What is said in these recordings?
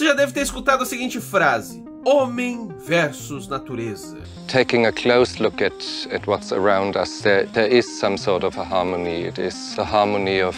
Você já deve ter escutado a seguinte frase: Homem versus natureza. Taking a close look at, at what's around us, there, there is some sort of a harmony. It is the harmony of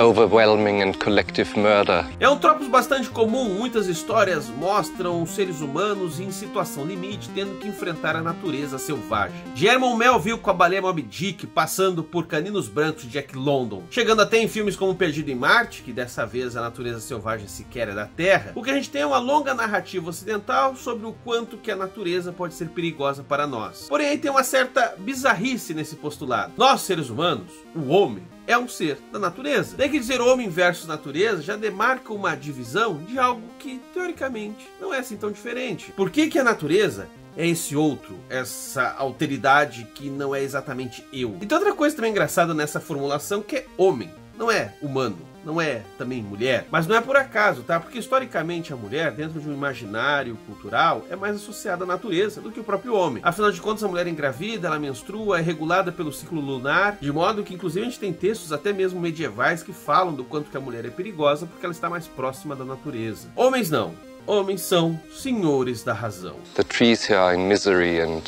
overwhelming and collective murder. É um tropos bastante comum, muitas histórias mostram seres humanos em situação limite tendo que enfrentar a natureza selvagem. De Herman Melville com a baleia Moby Dick, passando por Caninos Brancos de Jack London, chegando até em filmes como Perdido em Marte, que dessa vez a natureza selvagem sequer é da Terra, o que a gente tem é uma longa narrativa ocidental sobre o quanto que a natureza pode ser perigosa para nós. Porém tem uma certa bizarrice nesse postulado. Nós, seres humanos, o homem, é um ser da natureza. Tem que dizer homem versus natureza já demarca uma divisão de algo que, teoricamente, não é assim tão diferente. Por que, que a natureza é esse outro, essa alteridade que não é exatamente eu? E tem outra coisa também engraçada nessa formulação que é homem, não é humano não é também mulher, mas não é por acaso, tá? Porque historicamente a mulher, dentro de um imaginário cultural, é mais associada à natureza do que o próprio homem. Afinal de contas, a mulher engravida, ela menstrua, é regulada pelo ciclo lunar, de modo que inclusive a gente tem textos até mesmo medievais que falam do quanto que a mulher é perigosa porque ela está mais próxima da natureza. Homens não. Homens são senhores da razão. The trees here are in misery and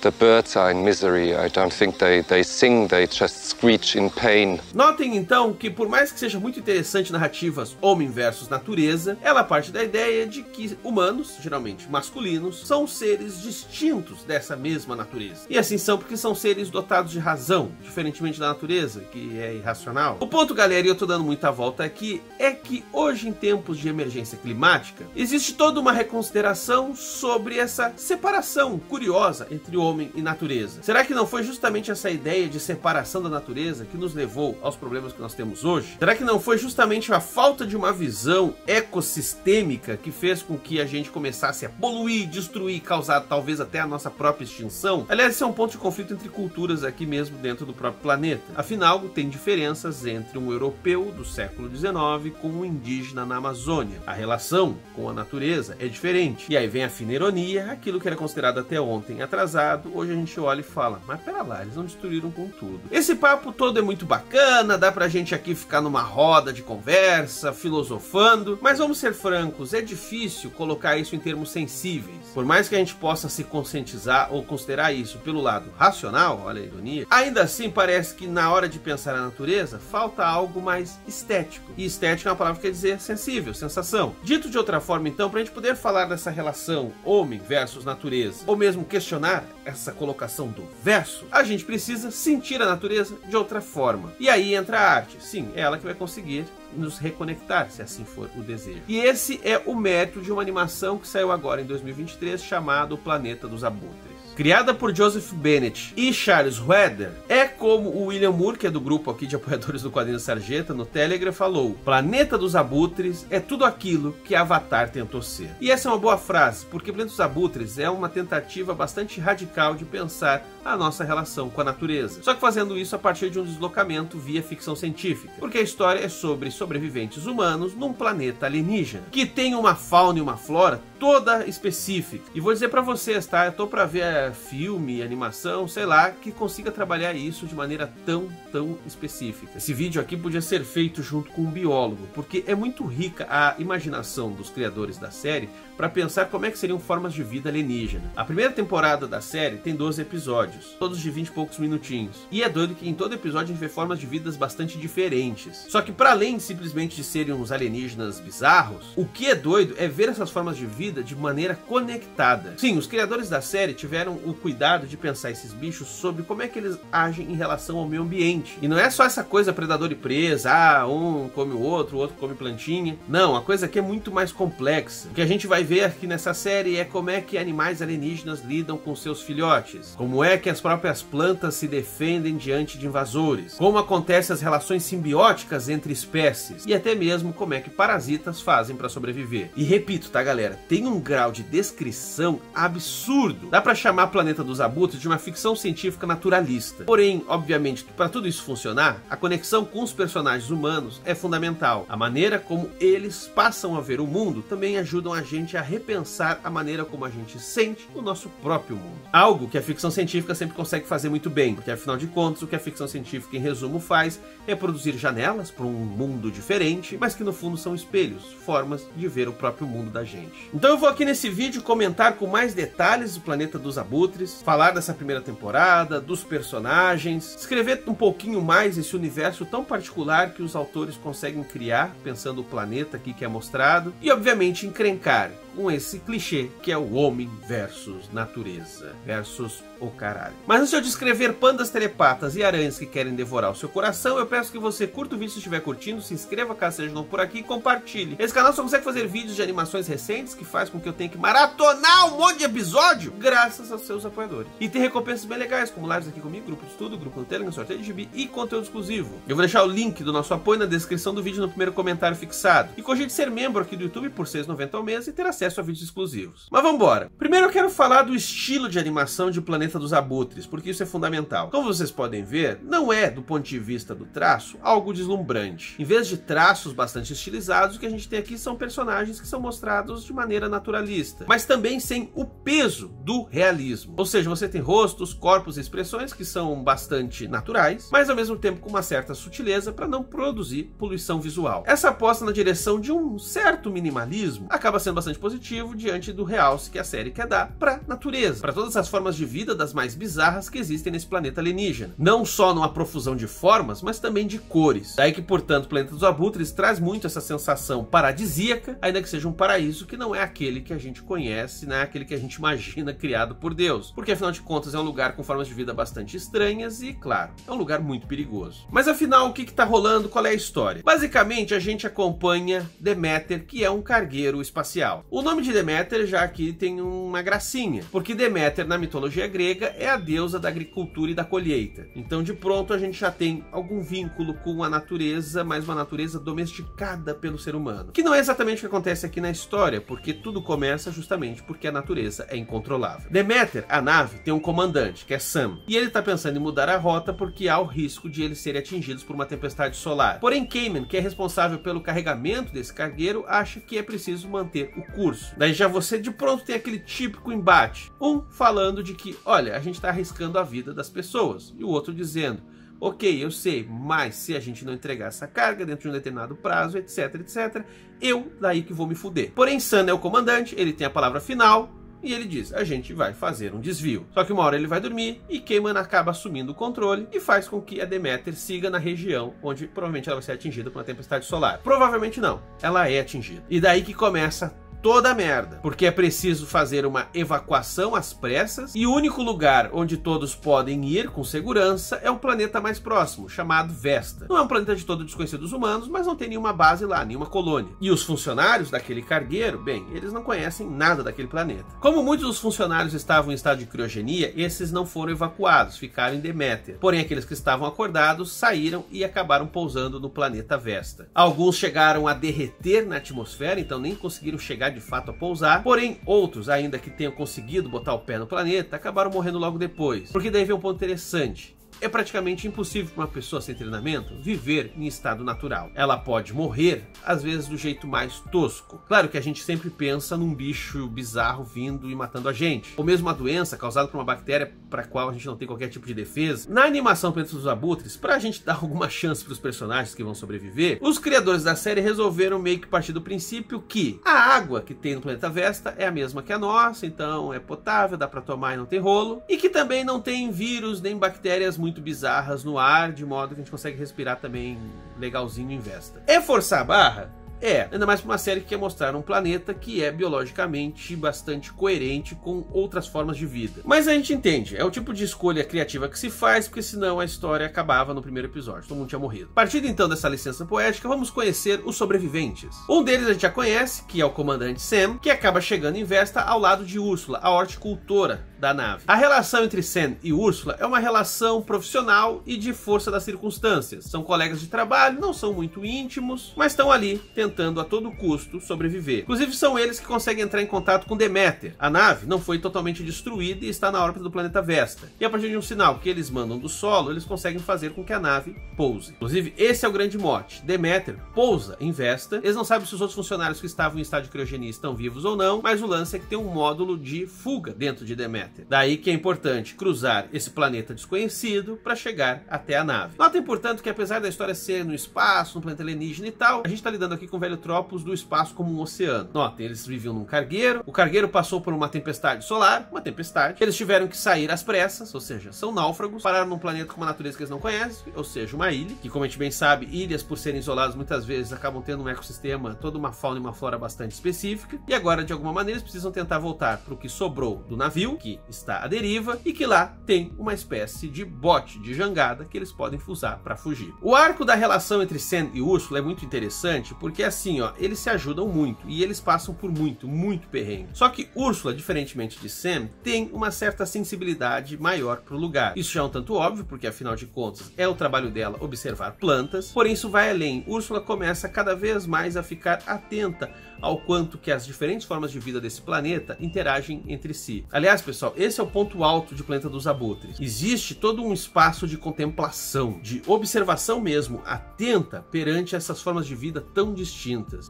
The birds are in misery. I don't think they, they sing, they just screech in pain. Notem então que por mais que seja muito interessante narrativas homem versus natureza, ela parte da ideia de que humanos, geralmente masculinos, são seres distintos dessa mesma natureza. E assim são porque são seres dotados de razão, diferentemente da natureza, que é irracional. O ponto, galera, e eu tô dando muita volta aqui, é que hoje em tempos de emergência climática, existe toda uma reconsideração sobre essa separação curiosa entre o homem e natureza. Será que não foi justamente essa ideia de separação da natureza que nos levou aos problemas que nós temos hoje? Será que não foi justamente a falta de uma visão ecossistêmica que fez com que a gente começasse a poluir, destruir, causar talvez até a nossa própria extinção? Aliás, esse é um ponto de conflito entre culturas aqui mesmo dentro do próprio planeta. Afinal, tem diferenças entre um europeu do século XIX com um indígena na Amazônia. A relação com a natureza é diferente. E aí vem a fina ironia, aquilo que era considerado até ontem atrasado hoje a gente olha e fala, mas pera lá, eles não destruíram com tudo. Esse papo todo é muito bacana, dá pra gente aqui ficar numa roda de conversa, filosofando, mas vamos ser francos, é difícil colocar isso em termos sensíveis. Por mais que a gente possa se conscientizar ou considerar isso pelo lado racional, olha a ironia, ainda assim parece que na hora de pensar a natureza, falta algo mais estético. E estético é uma palavra que quer dizer sensível, sensação. Dito de outra forma, então, pra gente poder falar dessa relação homem versus natureza, ou mesmo questionar essa colocação do verso, a gente precisa sentir a natureza de outra forma. E aí entra a arte. Sim, é ela que vai conseguir nos reconectar, se assim for o desejo. E esse é o mérito de uma animação que saiu agora em 2023 chamado O Planeta dos Abutres. Criada por Joseph Bennett e Charles Weather, é como o William Moore, que é do grupo aqui de apoiadores do quadrinho Sarjeta, no Telegram, falou: Planeta dos Abutres é tudo aquilo que Avatar tentou ser. E essa é uma boa frase, porque Planeta dos Abutres é uma tentativa bastante radical de pensar a nossa relação com a natureza. Só que fazendo isso a partir de um deslocamento via ficção científica, porque a história é sobre sobreviventes humanos num planeta alienígena, que tem uma fauna e uma flora toda específica. E vou dizer para vocês, tá? Eu tô para ver filme, animação, sei lá, que consiga trabalhar isso de maneira tão, tão específica. Esse vídeo aqui podia ser feito junto com um biólogo, porque é muito rica a imaginação dos criadores da série para pensar como é que seriam formas de vida alienígena. A primeira temporada da série tem 12 episódios, todos de 20 e poucos minutinhos. E é doido que em todo episódio a gente vê formas de vidas bastante diferentes. Só que para além simplesmente de serem uns alienígenas bizarros, o que é doido é ver essas formas de vida de maneira conectada. Sim, os criadores da série tiveram o cuidado de pensar esses bichos sobre como é que eles agem em relação ao meio ambiente. E não é só essa coisa predador e presa, ah, um come o outro, o outro come plantinha. Não, a coisa aqui é muito mais complexa. O que a gente vai ver aqui nessa série é como é que animais alienígenas lidam com seus filhotes, como é que as próprias plantas se defendem diante de invasores, como acontecem as relações simbióticas entre espécies e até mesmo como é que parasitas fazem para sobreviver. E repito, tá, galera, tem um grau de descrição absurdo. Dá para chamar Planeta dos Abutres de uma ficção científica naturalista. Porém, obviamente, para tudo isso funcionar, a conexão com os personagens humanos é fundamental. A maneira como eles passam a ver o mundo também ajudam a gente a repensar a maneira como a gente sente o nosso próprio mundo. Algo que a ficção científica científica sempre consegue fazer muito bem, porque afinal de contas o que a ficção científica em resumo faz é produzir janelas para um mundo diferente, mas que no fundo são espelhos, formas de ver o próprio mundo da gente. Então eu vou aqui nesse vídeo comentar com mais detalhes o Planeta dos Abutres, falar dessa primeira temporada, dos personagens, escrever um pouquinho mais esse universo tão particular que os autores conseguem criar, pensando o planeta aqui que é mostrado, e obviamente encrencar com esse clichê que é o homem versus natureza, versus o caralho. Mas antes de eu descrever pandas telepatas e aranhas que querem devorar o seu coração, eu peço que você curta o vídeo se estiver curtindo, se inscreva caso seja novo por aqui e compartilhe. Esse canal só consegue fazer vídeos de animações recentes que faz com que eu tenha que maratonar um monte de episódio graças aos seus apoiadores. E tem recompensas bem legais, como lives aqui comigo, grupo de estudo, grupo no Telegram, sorteio de gibi e conteúdo exclusivo. Eu vou deixar o link do nosso apoio na descrição do vídeo no primeiro comentário fixado. E cogite ser membro aqui do YouTube por R$ 6,90 ao mês e ter acesso a vídeos exclusivos. Mas vamos embora. Primeiro eu quero falar do estilo de animação de Planeta dos Abutres, porque isso é fundamental. Como vocês podem ver, não é, do ponto de vista do traço, algo deslumbrante. Em vez de traços bastante estilizados, o que a gente tem aqui são personagens que são mostrados de maneira naturalista, mas também sem o peso do realismo. Ou seja, você tem rostos, corpos e expressões que são bastante naturais, mas ao mesmo tempo com uma certa sutileza para não produzir poluição visual. Essa aposta na direção de um certo minimalismo acaba sendo bastante positivo diante do realce que a série quer dar para natureza, para todas as formas de vida das mais bizarras que existem nesse planeta alienígena. Não só numa profusão de formas, mas também de cores. Daí que, portanto, o Planeta dos Abutres traz muito essa sensação paradisíaca, ainda que seja um paraíso que não é aquele que a gente conhece, não é aquele que a gente imagina criado por Deus. Porque afinal de contas é um lugar com formas de vida bastante estranhas e, claro, é um lugar muito perigoso. Mas afinal, o que está rolando? Qual é a história? Basicamente, a gente acompanha Deméter, que é um cargueiro espacial. O nome de Deméter já aqui tem uma gracinha, porque Deméter na mitologia grega é a deusa da agricultura e da colheita. Então, de pronto, a gente já tem algum vínculo com a natureza, mas uma natureza domesticada pelo ser humano. Que não é exatamente o que acontece aqui na história, porque tudo começa justamente porque a natureza é incontrolável. Deméter, a nave, tem um comandante, que é Sam, e ele está pensando em mudar a rota porque há o risco de eles serem atingidos por uma tempestade solar. Porém, Cayman, que é responsável pelo carregamento desse cargueiro, acha que é preciso manter o curso. Daí já você de pronto tem aquele típico embate. Um falando de que, olha, a gente está arriscando a vida das pessoas, e o outro dizendo, ok, eu sei, mas se a gente não entregar essa carga dentro de um determinado prazo, etc, etc, eu daí que vou me fuder. Porém, Sun é o comandante, ele tem a palavra final, e ele diz: a gente vai fazer um desvio. Só que uma hora ele vai dormir e Cayman acaba assumindo o controle e faz com que a Deméter siga na região onde provavelmente ela vai ser atingida por uma tempestade solar. Provavelmente não, ela é atingida. E daí que começa toda a merda, porque é preciso fazer uma evacuação às pressas e o único lugar onde todos podem ir com segurança é um planeta mais próximo, chamado Vesta. Não é um planeta de todo desconhecido dos humanos, mas não tem nenhuma base lá, nenhuma colônia. E os funcionários daquele cargueiro, bem, eles não conhecem nada daquele planeta. Como muitos dos funcionários estavam em estado de criogenia, esses não foram evacuados, ficaram em Deméter. Porém, aqueles que estavam acordados saíram e acabaram pousando no planeta Vesta. Alguns chegaram a derreter na atmosfera, então nem conseguiram chegar de fato a pousar, porém outros, ainda que tenham conseguido botar o pé no planeta, acabaram morrendo logo depois. Porque daí vem um ponto interessante. É praticamente impossível para uma pessoa sem treinamento viver em estado natural. Ela pode morrer, às vezes do jeito mais tosco. Claro que a gente sempre pensa num bicho bizarro vindo e matando a gente, ou mesmo uma doença causada por uma bactéria para a qual a gente não tem qualquer tipo de defesa. Na animação Planeta dos Abutres, para a gente dar alguma chance para os personagens que vão sobreviver, os criadores da série resolveram meio que partir do princípio que a água que tem no planeta Vesta é a mesma que a nossa, então é potável, dá para tomar e não tem rolo, e que também não tem vírus nem bactérias muito muito bizarras no ar, de modo que a gente consegue respirar também legalzinho em Vesta. É forçar a barra? É, ainda mais para uma série que quer mostrar um planeta que é biologicamente bastante coerente com outras formas de vida. Mas a gente entende, é o tipo de escolha criativa que se faz, porque senão a história acabava no primeiro episódio, todo mundo tinha morrido. Partindo então dessa licença poética, vamos conhecer os sobreviventes. Um deles a gente já conhece, que é o comandante Sam, que acaba chegando em Vesta ao lado de Úrsula, a horticultora da nave. A relação entre Sam e Úrsula é uma relação profissional e de força das circunstâncias. São colegas de trabalho, não são muito íntimos, mas estão ali tentando a todo custo sobreviver. Inclusive são eles que conseguem entrar em contato com Deméter. A nave não foi totalmente destruída e está na órbita do planeta Vesta. E a partir de um sinal que eles mandam do solo, eles conseguem fazer com que a nave pouse. Inclusive, esse é o grande mote. Deméter pousa em Vesta. Eles não sabem se os outros funcionários que estavam em estado de criogenia estão vivos ou não, mas o lance é que tem um módulo de fuga dentro de Deméter. Deméter. Daí que é importante cruzar esse planeta desconhecido para chegar até a nave. Notem, portanto, que apesar da história ser no espaço, no planeta alienígena e tal, a gente está lidando aqui com Tropos do espaço como um oceano. Notem, eles viviam num cargueiro, o cargueiro passou por uma tempestade solar, uma tempestade, eles tiveram que sair às pressas, ou seja, são náufragos, pararam num planeta com uma natureza que eles não conhecem, ou seja, uma ilha, que como a gente bem sabe, ilhas por serem isoladas muitas vezes acabam tendo um ecossistema, toda uma fauna e uma flora bastante específica, e agora de alguma maneira eles precisam tentar voltar para o que sobrou do navio, que está à deriva, e que lá tem uma espécie de bote de jangada que eles podem usar para fugir. O arco da relação entre Sam e Úrsula é muito interessante, porque assim, ó, eles se ajudam muito, e eles passam por muito, muito perrengue. Só que Úrsula, diferentemente de Sam, tem uma certa sensibilidade maior para o lugar. Isso já é um tanto óbvio, porque afinal de contas é o trabalho dela observar plantas, porém isso vai além. Úrsula começa cada vez mais a ficar atenta ao quanto que as diferentes formas de vida desse planeta interagem entre si. Aliás, pessoal, esse é o ponto alto de Planeta dos Abutres. Existe todo um espaço de contemplação, de observação mesmo, atenta perante essas formas de vida tão distintas.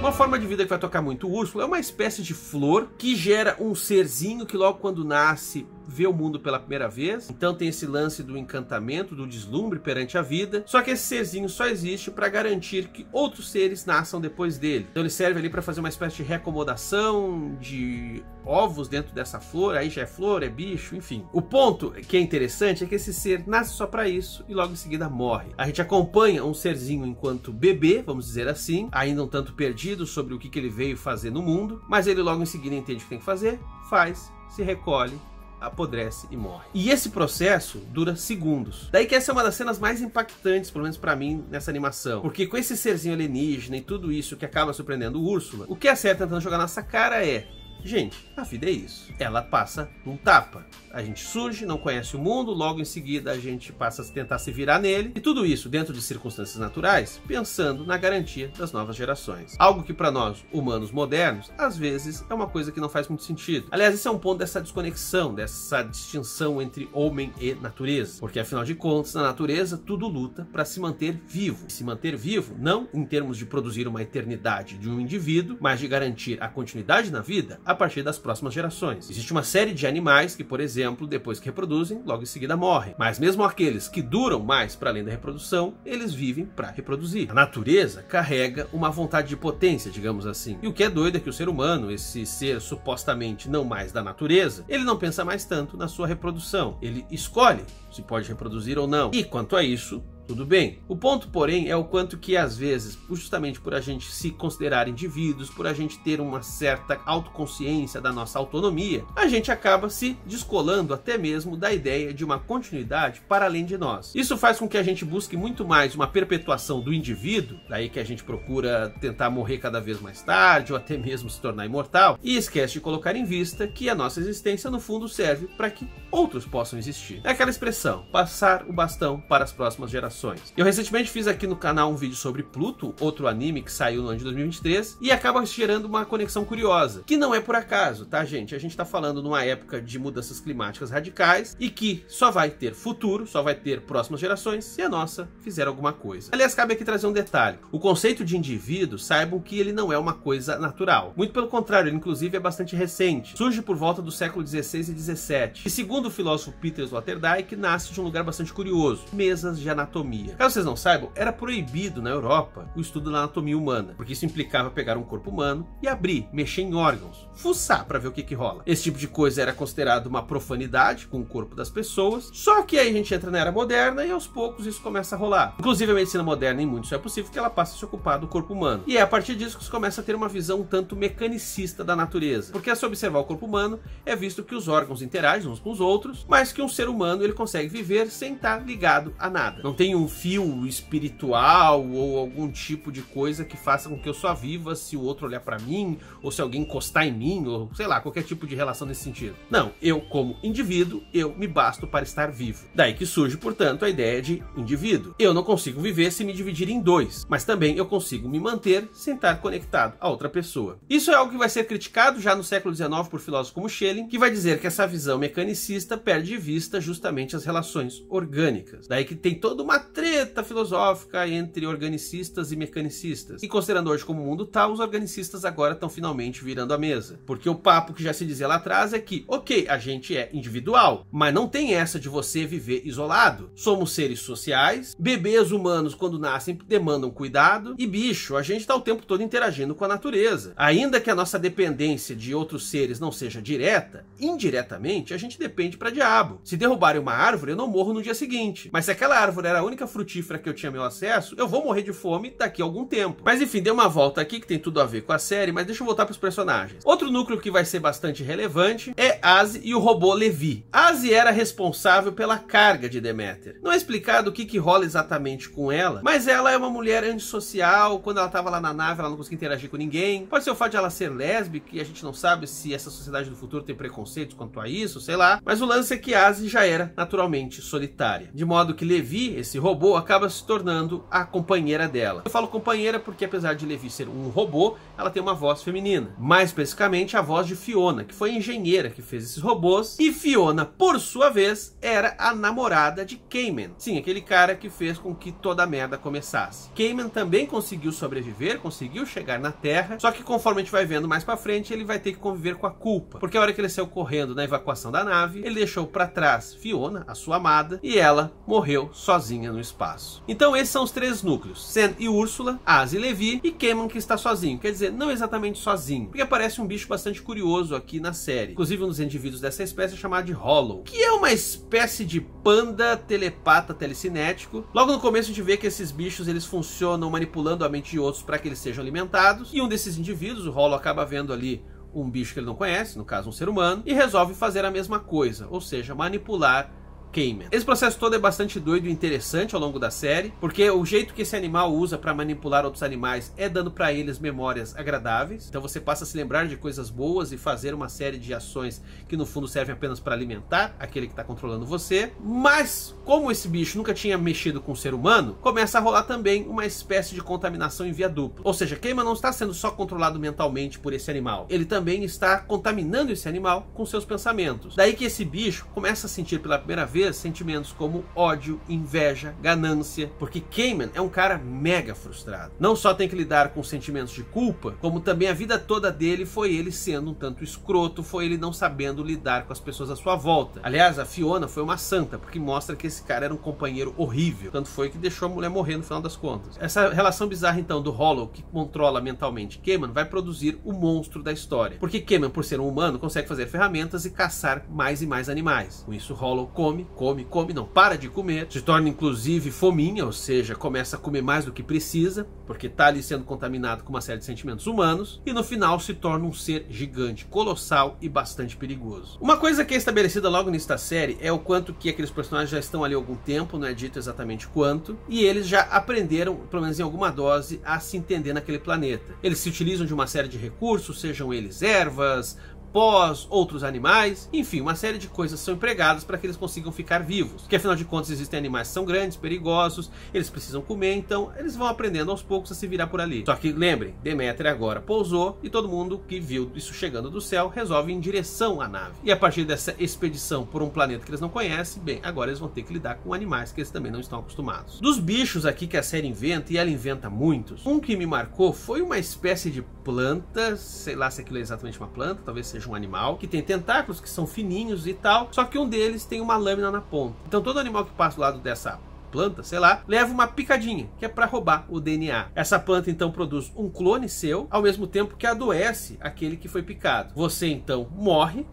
Uma forma de vida que vai tocar muito o Úrsula é uma espécie de flor que gera um serzinho que logo quando nasce vê o mundo pela primeira vez. Então tem esse lance do encantamento, do deslumbre perante a vida. Só que esse serzinho só existe para garantir que outros seres nasçam depois dele. Então ele serve ali para fazer uma espécie de reacomodação de ovos dentro dessa flor. Aí já é flor, é bicho, enfim. O ponto que é interessante é que esse ser nasce só para isso e logo em seguida morre. A gente acompanha um serzinho enquanto bebê, vamos dizer assim, ainda um tanto perdido sobre o que, que ele veio fazer no mundo, mas ele logo em seguida entende o que tem que fazer, faz, se recolhe apodrece e morre. E esse processo dura segundos. Daí que essa é uma das cenas mais impactantes, pelo menos para mim, nessa animação. Porque com esse serzinho alienígena e tudo isso que acaba surpreendendo o Úrsula, o que a série tá tentando jogar nessa cara é Gente, a vida é isso. Ela passa num tapa. A gente surge, não conhece o mundo, logo em seguida a gente passa a tentar se virar nele, e tudo isso dentro de circunstâncias naturais, pensando na garantia das novas gerações. Algo que para nós, humanos modernos, às vezes é uma coisa que não faz muito sentido. Aliás, esse é um ponto dessa desconexão, dessa distinção entre homem e natureza, porque afinal de contas, na natureza tudo luta para se manter vivo. Se manter vivo, não em termos de produzir uma eternidade de um indivíduo, mas de garantir a continuidade na vida a partir das próximas gerações. Existe uma série de animais que, por exemplo, depois que reproduzem, logo em seguida morrem. Mas mesmo aqueles que duram mais para além da reprodução, eles vivem para reproduzir. A natureza carrega uma vontade de potência, digamos assim. E o que é doido é que o ser humano, esse ser supostamente não mais da natureza, ele não pensa mais tanto na sua reprodução. Ele escolhe se pode reproduzir ou não. E quanto a isso, tudo bem. O ponto, porém, é o quanto que às vezes, justamente por a gente se considerar indivíduos, por a gente ter uma certa autoconsciência da nossa autonomia, a gente acaba se descolando até mesmo da ideia de uma continuidade para além de nós. Isso faz com que a gente busque muito mais uma perpetuação do indivíduo, daí que a gente procura tentar morrer cada vez mais tarde ou até mesmo se tornar imortal, e esquece de colocar em vista que a nossa existência no fundo serve para que outros possam existir. É aquela expressão, passar o bastão para as próximas gerações. Eu recentemente fiz aqui no canal um vídeo sobre Pluto, outro anime que saiu no ano de 2023, e acaba gerando uma conexão curiosa, que não é por acaso, tá gente? A gente tá falando numa época de mudanças climáticas radicais e que só vai ter futuro, só vai ter próximas gerações se a nossa fizer alguma coisa. Aliás, cabe aqui trazer um detalhe. O conceito de indivíduo, saibam que ele não é uma coisa natural. Muito pelo contrário, ele inclusive é bastante recente. Surge por volta do século 16 e 17. E segundo o filósofo Peter Sloterdijk, nasce de um lugar bastante curioso, mesas de anatomia anatomia. Caso vocês não saibam, era proibido na Europa o estudo da anatomia humana, porque isso implicava pegar um corpo humano e abrir, mexer em órgãos, fuçar para ver o que que rola. Esse tipo de coisa era considerado uma profanidade com o corpo das pessoas, só que aí a gente entra na era moderna e aos poucos isso começa a rolar. Inclusive a medicina moderna em muito isso é possível que ela passe a se ocupar do corpo humano. E é a partir disso que se começa a ter uma visão um tanto mecanicista da natureza, porque se observar o corpo humano é visto que os órgãos interagem uns com os outros, mas que um ser humano ele consegue viver sem estar ligado a nada. Não tem um fio espiritual ou algum tipo de coisa que faça com que eu só viva se o outro olhar para mim, ou se alguém encostar em mim, ou sei lá, qualquer tipo de relação nesse sentido. Não, eu como indivíduo, eu me basto para estar vivo. Daí que surge, portanto, a ideia de indivíduo. Eu não consigo viver se me dividir em dois, mas também eu consigo me manter sem estar conectado a outra pessoa. Isso é algo que vai ser criticado já no século XIX por filósofos como Schelling, que vai dizer que essa visão mecanicista perde de vista justamente as relações orgânicas. Daí que tem toda uma treta filosófica entre organicistas e mecanicistas. E considerando hoje como o mundo tá, os organicistas agora estão finalmente virando a mesa. Porque o papo que já se dizia lá atrás é que, ok, a gente é individual, mas não tem essa de você viver isolado. Somos seres sociais, bebês humanos quando nascem demandam cuidado, e bicho, a gente tá o tempo todo interagindo com a natureza. Ainda que a nossa dependência de outros seres não seja direta, indiretamente a gente depende para diabo. Se derrubarem uma árvore, eu não morro no dia seguinte. Mas se aquela árvore era única frutífera que eu tinha meu acesso, eu vou morrer de fome daqui a algum tempo. Mas enfim, dei uma volta aqui que tem tudo a ver com a série, mas deixa eu voltar para os personagens. Outro núcleo que vai ser bastante relevante é Aze e o robô Levi. Aze era responsável pela carga de Deméter. Não é explicado o que, que rola exatamente com ela, mas ela é uma mulher antissocial. Quando ela estava lá na nave, ela não conseguia interagir com ninguém. Pode ser o fato de ela ser lésbica e a gente não sabe se essa sociedade do futuro tem preconceitos quanto a isso, sei lá. Mas o lance é que Aze já era naturalmente solitária. De modo que Levi, esse robô, acaba se tornando a companheira dela. Eu falo companheira porque apesar de Levi ser um robô, ela tem uma voz feminina. Mais especificamente a voz de Fiona, que foi a engenheira que fez esses robôs. E Fiona, por sua vez, era a namorada de Cayman. Sim, aquele cara que fez com que toda a merda começasse. Cayman também conseguiu sobreviver, conseguiu chegar na Terra, só que conforme a gente vai vendo mais para frente, ele vai ter que conviver com a culpa. Porque a hora que ele saiu correndo na evacuação da nave, ele deixou para trás Fiona, a sua amada, e ela morreu sozinha no espaço. Então esses são os três núcleos: Sen e Úrsula, Az e Levi e Cayman que está sozinho. Quer dizer, não exatamente sozinho, porque aparece um bicho bastante curioso aqui na série. Inclusive um dos indivíduos dessa espécie é chamado de Hollow, que é uma espécie de panda telepata telecinético. Logo no começo a gente vê que esses bichos eles funcionam manipulando a mente de outros para que eles sejam alimentados. E um desses indivíduos, o Hollow, acaba vendo ali um bicho que ele não conhece, no caso um ser humano, e resolve fazer a mesma coisa, ou seja, manipular Cayman. Esse processo todo é bastante doido e interessante ao longo da série, porque o jeito que esse animal usa para manipular outros animais é dando para eles memórias agradáveis. Então você passa a se lembrar de coisas boas e fazer uma série de ações que no fundo servem apenas para alimentar aquele que está controlando você. Mas como esse bicho nunca tinha mexido com o ser humano, começa a rolar também uma espécie de contaminação em via dupla. Ou seja, Cayman não está sendo só controlado mentalmente por esse animal, ele também está contaminando esse animal com seus pensamentos. Daí que esse bicho começa a sentir pela primeira vez sentimentos como ódio, inveja, ganância, porque Cayman é um cara mega frustrado. Não só tem que lidar com sentimentos de culpa, como também a vida toda dele foi ele sendo um tanto escroto, foi ele não sabendo lidar com as pessoas à sua volta. Aliás, a Fiona foi uma santa, porque mostra que esse cara era um companheiro horrível. Tanto foi que deixou a mulher morrer no final das contas. Essa relação bizarra então do Hollow, que controla mentalmente Cayman, vai produzir o monstro da história. Porque Cayman, por ser um humano, consegue fazer ferramentas e caçar mais e mais animais. Com isso, Hollow come, come, come, não para de comer, se torna inclusive fominha, ou seja, começa a comer mais do que precisa, porque está ali sendo contaminado com uma série de sentimentos humanos, e no final se torna um ser gigante, colossal e bastante perigoso. Uma coisa que é estabelecida logo nesta série é o quanto que aqueles personagens já estão ali há algum tempo, não é dito exatamente quanto, e eles já aprenderam, pelo menos em alguma dose, a se entender naquele planeta. Eles se utilizam de uma série de recursos, sejam eles ervas, pós, outros animais, enfim, uma série de coisas são empregadas para que eles consigam ficar vivos. Porque afinal de contas existem animais que são grandes, perigosos, eles precisam comer, então eles vão aprendendo aos poucos a se virar por ali. Só que lembrem, Deméter agora pousou e todo mundo que viu isso chegando do céu resolve em direção à nave. E a partir dessa expedição por um planeta que eles não conhecem, bem, agora eles vão ter que lidar com animais que eles também não estão acostumados. Dos bichos aqui que a série inventa, e ela inventa muitos, um que me marcou foi uma espécie de planta, sei lá se aquilo é exatamente uma planta, talvez seja um animal, que tem tentáculos que são fininhos e tal, só que um deles tem uma lâmina na ponta. Então todo animal que passa do lado dessa planta, sei lá, leva uma picadinha, que é para roubar o DNA. Essa planta então produz um clone seu, ao mesmo tempo que adoece aquele que foi picado. Você então morre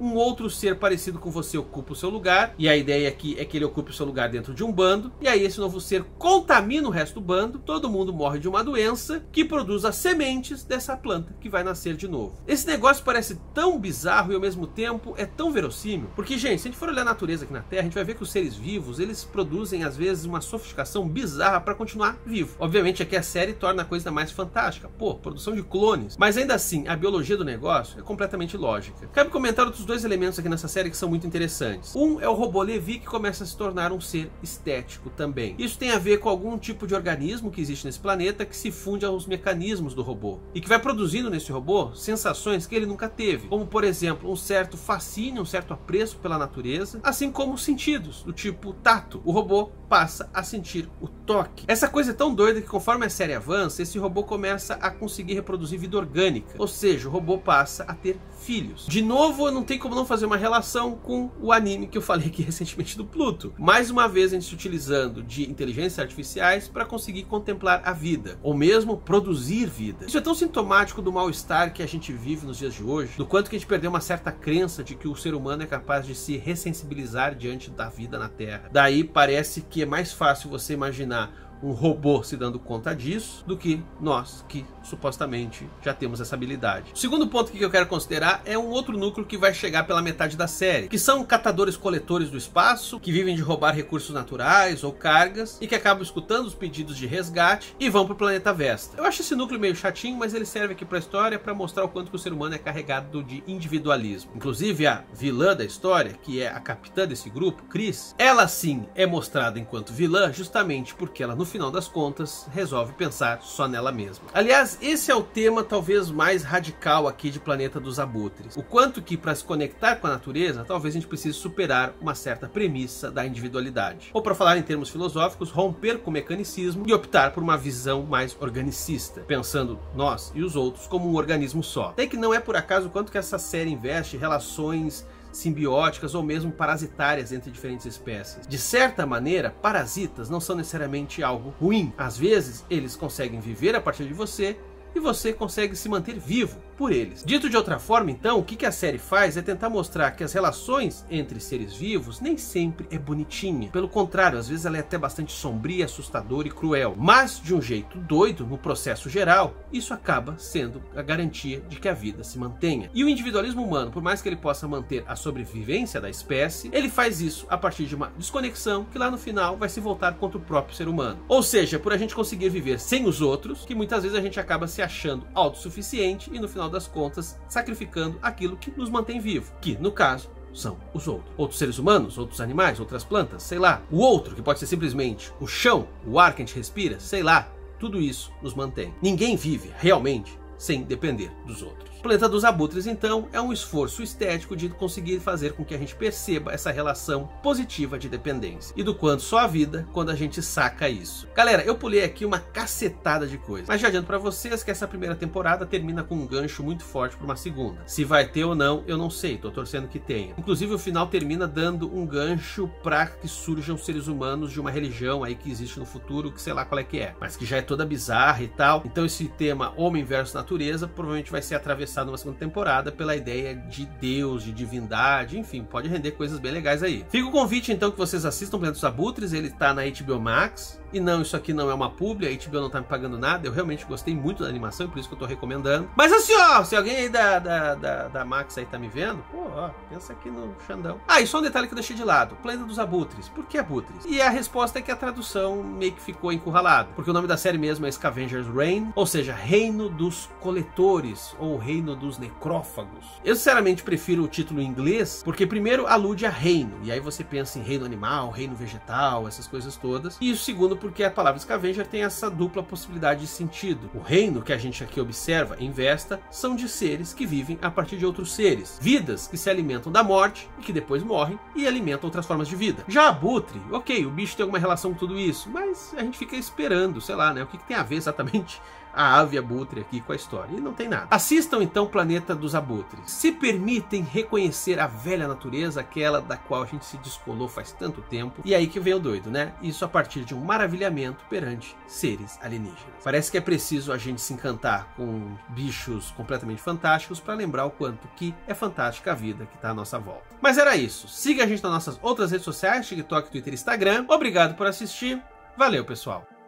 um outro ser parecido com você ocupa o seu lugar, e a ideia aqui é que ele ocupe o seu lugar dentro de um bando, e aí esse novo ser contamina o resto do bando, todo mundo morre de uma doença que produz as sementes dessa planta que vai nascer de novo. Esse negócio parece tão bizarro e ao mesmo tempo é tão verossímil, porque gente, se a gente for olhar a natureza aqui na Terra, a gente vai ver que os seres vivos, eles produzem às vezes uma sofisticação bizarra para continuar vivo. Obviamente aqui a série torna a coisa mais fantástica, pô, produção de clones, mas ainda assim, a biologia do negócio é completamente lógica. Cabe comentar outros dois elementos aqui nessa série que são muito interessantes. Um é o robô Levi que começa a se tornar um ser estético também. Isso tem a ver com algum tipo de organismo que existe nesse planeta que se funde aos mecanismos do robô e que vai produzindo nesse robô sensações que ele nunca teve, como por exemplo um certo fascínio, um certo apreço pela natureza, assim como sentidos do tipo tato. O robô passa a sentir o toque. Essa coisa é tão doida que conforme a série avança, esse robô começa a conseguir reproduzir vida orgânica, ou seja, o robô passa a ter filhos. De novo, não tem como não fazer uma relação com o anime que eu falei aqui recentemente do Pluto. Mais uma vez a gente se utilizando de inteligências artificiais para conseguir contemplar a vida, ou mesmo produzir vida. Isso é tão sintomático do mal-estar que a gente vive nos dias de hoje, do quanto que a gente perdeu uma certa crença de que o ser humano é capaz de se ressensibilizar diante da vida na Terra. Daí parece que é mais fácil você imaginar um robô se dando conta disso do que nós que supostamente já temos essa habilidade. O segundo ponto que eu quero considerar é um outro núcleo que vai chegar pela metade da série, que são catadores-coletores do espaço, que vivem de roubar recursos naturais ou cargas e que acabam escutando os pedidos de resgate e vão para o planeta Vesta. Eu acho esse núcleo meio chatinho, mas ele serve aqui para a história para mostrar o quanto o ser humano é carregado de individualismo. Inclusive a vilã da história, que é a capitã desse grupo, Chris, ela sim é mostrada enquanto vilã justamente porque ela no final das contas resolve pensar só nela mesma. Aliás, esse é o tema talvez mais radical aqui de Planeta dos Abutres. O quanto que para se conectar com a natureza, talvez a gente precise superar uma certa premissa da individualidade. Ou para falar em termos filosóficos, romper com o mecanicismo e optar por uma visão mais organicista, pensando nós e os outros como um organismo só. Até que não é por acaso o quanto que essa série investe relações simbióticas ou mesmo parasitárias entre diferentes espécies. De certa maneira, parasitas não são necessariamente algo ruim. Às vezes, eles conseguem viver a partir de você e você consegue se manter vivo por eles. Dito de outra forma, então, o que a série faz é tentar mostrar que as relações entre seres vivos nem sempre é bonitinha. Pelo contrário, às vezes ela é até bastante sombria, assustadora e cruel. Mas, de um jeito doido, no processo geral, isso acaba sendo a garantia de que a vida se mantenha. E o individualismo humano, por mais que ele possa manter a sobrevivência da espécie, ele faz isso a partir de uma desconexão que lá no final vai se voltar contra o próprio ser humano. Ou seja, por a gente conseguir viver sem os outros, que muitas vezes a gente acaba se achando autossuficiente e no final das contas, sacrificando aquilo que nos mantém vivo, que no caso são os outros. Outros seres humanos, outros animais, outras plantas, sei lá. O outro, que pode ser simplesmente o chão, o ar que a gente respira, sei lá. Tudo isso nos mantém. Ninguém vive realmente sem depender dos outros. O Planeta dos Abutres, então, é um esforço estético de conseguir fazer com que a gente perceba essa relação positiva de dependência e do quanto só a vida quando a gente saca isso. Galera, eu pulei aqui uma cacetada de coisas, mas já adianto para vocês que essa primeira temporada termina com um gancho muito forte para uma segunda. Se vai ter ou não, eu não sei, tô torcendo que tenha. Inclusive, o final termina dando um gancho para que surjam seres humanos de uma religião aí que existe no futuro, que sei lá qual é que é, mas que já é toda bizarra e tal. Então, esse tema homem versus natureza provavelmente vai ser atravessado numa segunda temporada pela ideia de Deus, de divindade, enfim, pode render coisas bem legais aí. Fica o convite então que vocês assistam Planeta dos Abutres, ele tá na HBO Max, e não, isso aqui não é uma publi, a HBO não tá me pagando nada. Eu realmente gostei muito da animação, por isso que eu tô recomendando. Mas assim, ó, se alguém aí da, da, da, da Max aí tá me vendo, pô, ó, pensa aqui no Xandão. Ah, e só um detalhe que eu deixei de lado: Planeta dos Abutres. Por que Abutres? E a resposta é que a tradução meio que ficou encurralada. Porque o nome da série mesmo é Scavengers Reign, ou seja, Reino dos Coletores, ou Reino dos Necrófagos. Eu sinceramente prefiro o título em inglês, porque primeiro alude a reino, e aí você pensa em reino animal, reino vegetal, essas coisas todas. E o segundo, porque a palavra scavenger tem essa dupla possibilidade de sentido. O reino que a gente aqui observa em Vesta são de seres que vivem a partir de outros seres, vidas que se alimentam da morte e que depois morrem e alimentam outras formas de vida. Já abutre, ok, o bicho tem alguma relação com tudo isso, mas a gente fica esperando, sei lá, né? O que, que tem a ver exatamente a ave abutre aqui com a história. E não tem nada. Assistam então Planeta dos Abutres. Se permitem reconhecer a velha natureza, aquela da qual a gente se descolou faz tanto tempo. E aí que vem o doido, né? Isso a partir de um maravilhamento perante seres alienígenas. Parece que é preciso a gente se encantar com bichos completamente fantásticos para lembrar o quanto que é fantástica a vida que está à nossa volta. Mas era isso. Siga a gente nas nossas outras redes sociais, TikTok, Twitter Instagram. Obrigado por assistir. Valeu, pessoal.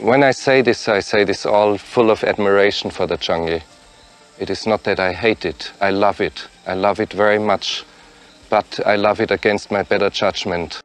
When I say this, I say this all full of admiration for the Changi. It is not that I hate it, I love it. I love it very much, but I love it against my better judgment.